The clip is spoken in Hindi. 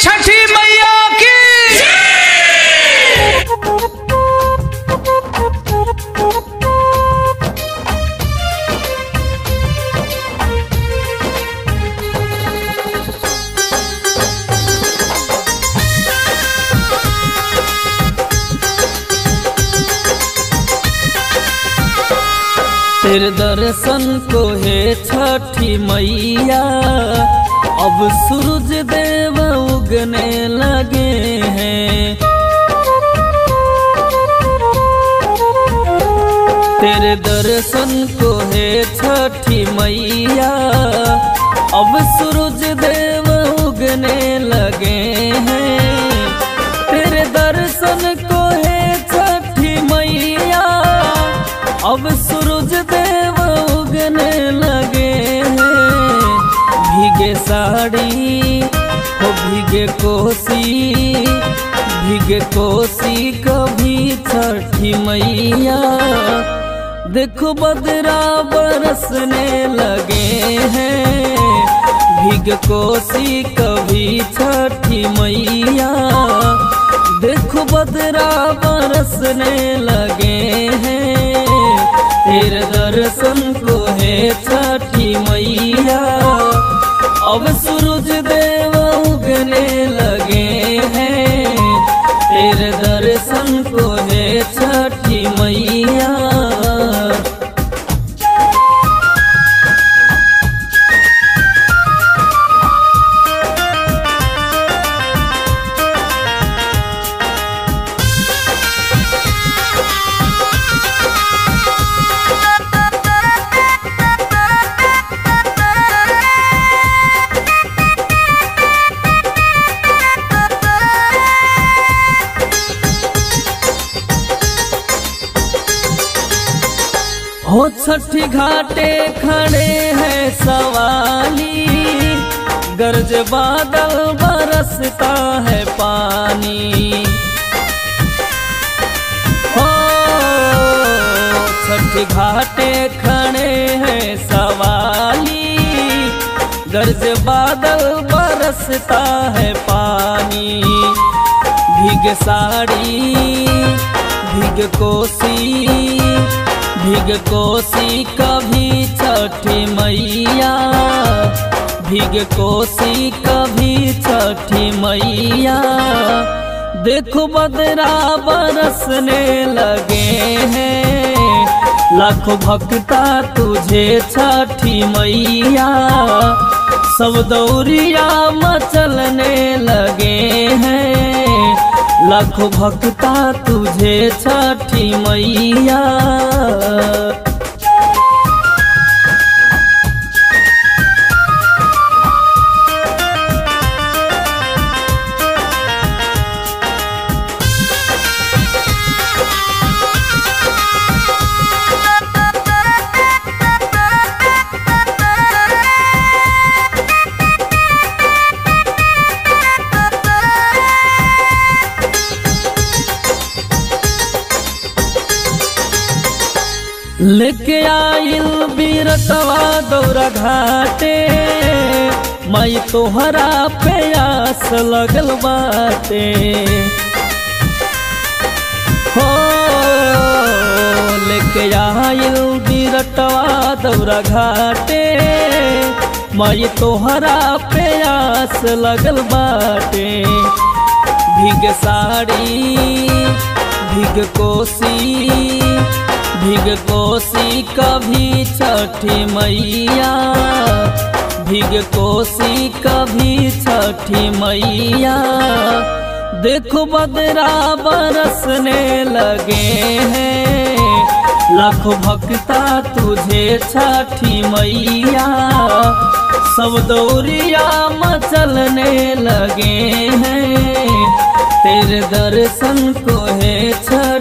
छठी तेरे दर्शन को है छठी मैया। अब सूरज देव उगने लगे हैं। तेरे दर्शन को है छठी मैया। अब सूरज देव उगने लगे हैं। तेरे दर्शन को है छठी मैया। अब सूरज भीगे साड़ी हो भीगे कोसी भीगे कोसी कभी छठी मैया। देखो बदरा बरसने लगे हैं, भीग कोसी कभी छठी मैया। देखो बदरा बरसने लगे हैं, तेरे दर्शन को है अब सूरज देव उगने लगे हैं। तेरे दर्शन को है हो छठी घाटे खड़े हैं सवाली। गरज बादल बरसता है पानी। हो छठी घाटे खड़े हैं सवाली। गरज बादल बरसता है पानी। भीग साड़ी, भीग कोसी भीग कोसी कभी छठी मैया। भीग कोसी कभी छठी मैया। देखो बदरा बरसने लगे हैं। लाखों भक्ता तुझे छठी मैया। सब दौरिया मचलने लगे हैं। लाखों भक्ता तुझे छठी मैया। लेके आइल बीरतवा दौरा घाटे। मई तोहरा प्यास लगल बाटे। हो, लेके आइल बीरतवा दौरा घाटे। मई तोहरा प्यास लगल बाटे। भीग साड़ी, भीग कोसी भीग कोसी कभी छठी मैया। भीग कोसी कभी छठी मैया। देखो बदरा बरसने लगे हैं। लाखों भक्ता तुझे छठी मैया। सब दौरिया मचलने लगे हैं। तेरे दर्शन को है छठी